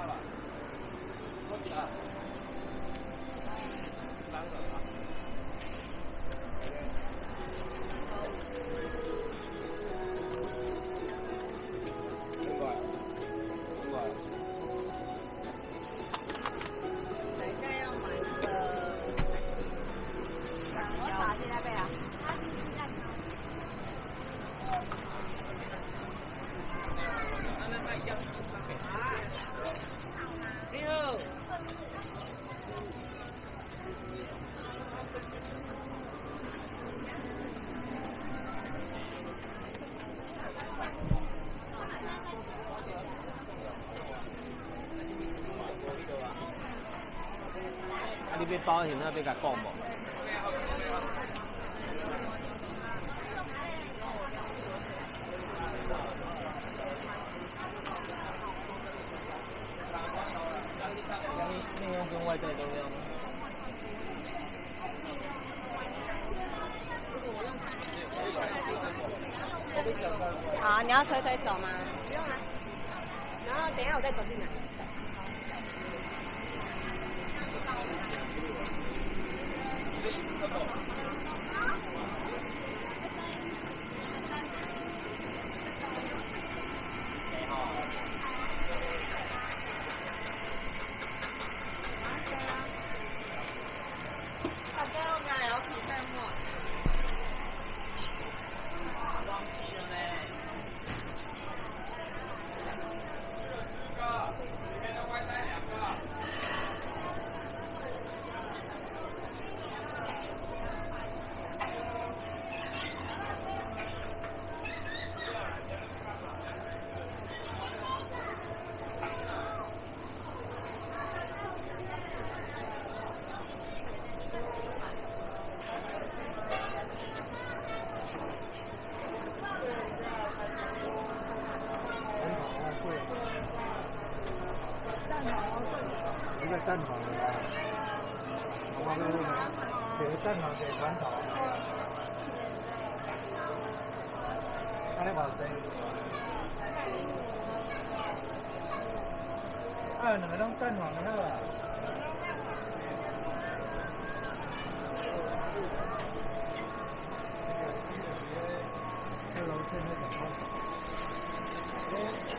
Sahara. 你被包险，那被甲讲无？内内用跟外带都一样吗？好，你要推推走吗？不用啊。然后等一下我再走进来。Come on. 一个蛋黄的啊，旁边那个给个蛋黄给团头，安尼偌济？啊，两个拢蛋黄的好啊。这楼层那个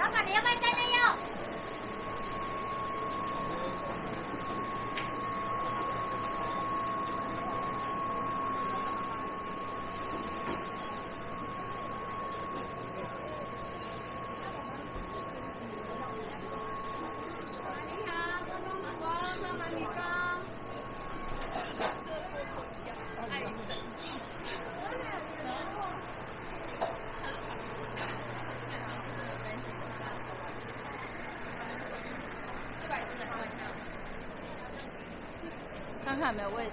老板，你要没有位置。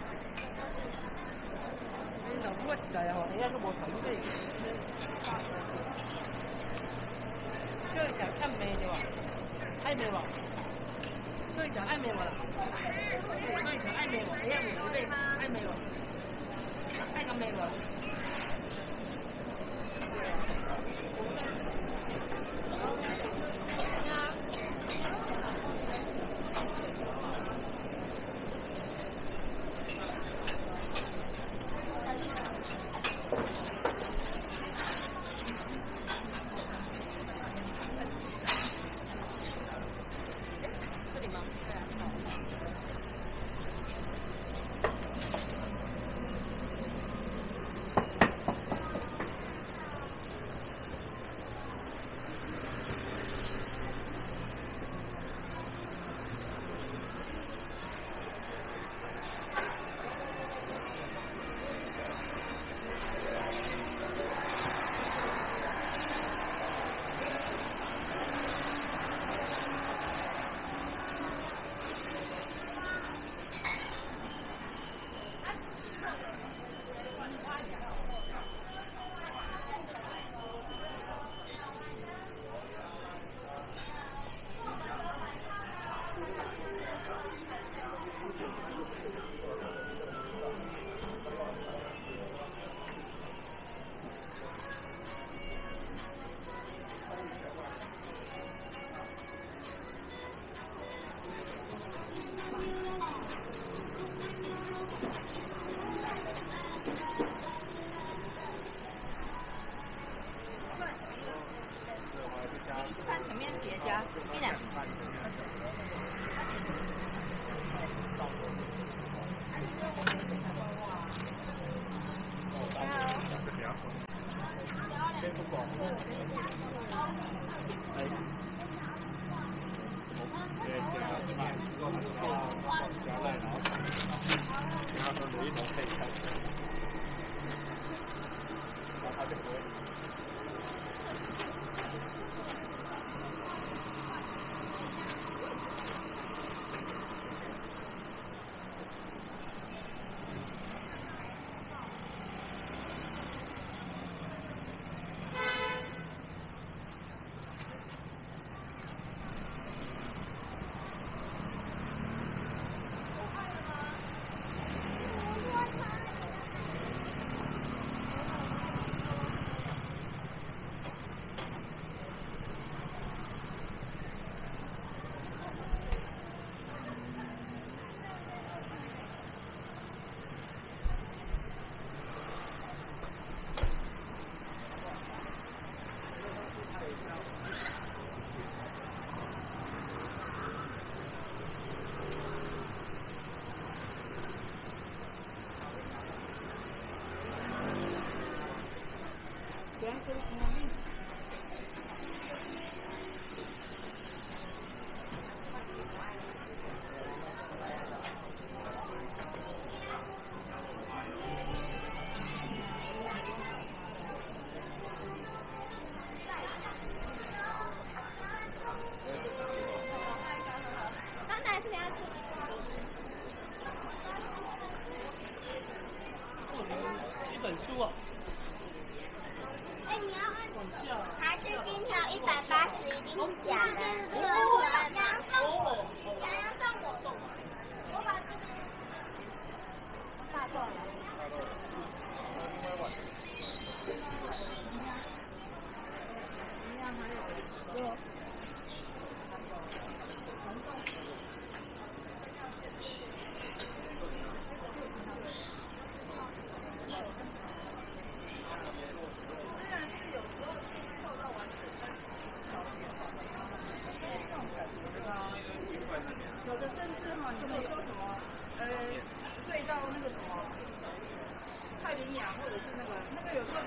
你讲不过实在哦，人家都无谈这个。所以讲看没对吧？爱没吧？所以讲爱没吧？所以讲爱没吧？哎呀，我对，爱没吧？爱个没吧？本书啊，还是金条一百八十，一定是假的。因为我洋洋送我，洋洋送我，我把这个大错了。有的甚至哈，你可以说什么，呃，睡到那个什么太平洋，或者是那个那个有时候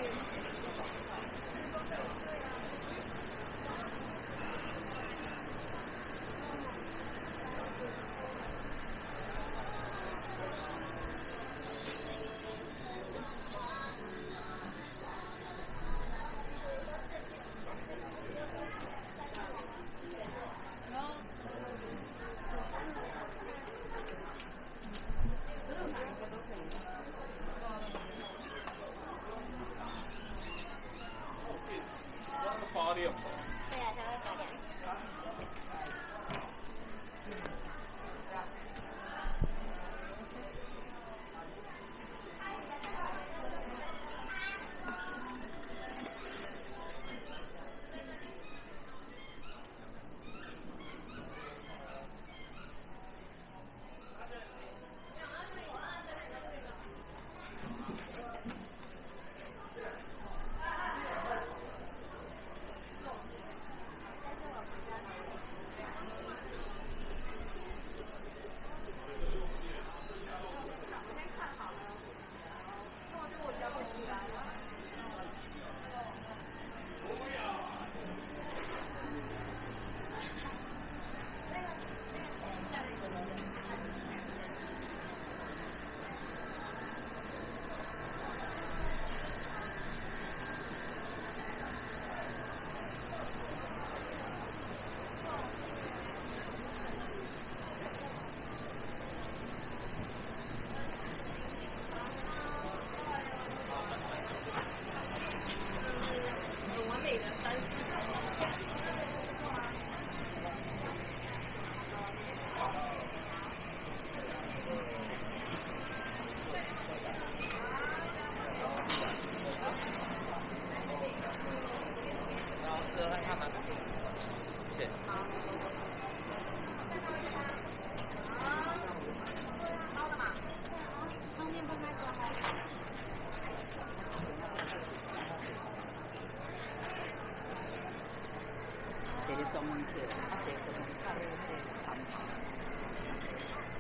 中门去，啊，一个可能靠迄个长跑。你好，小粉哥，多点要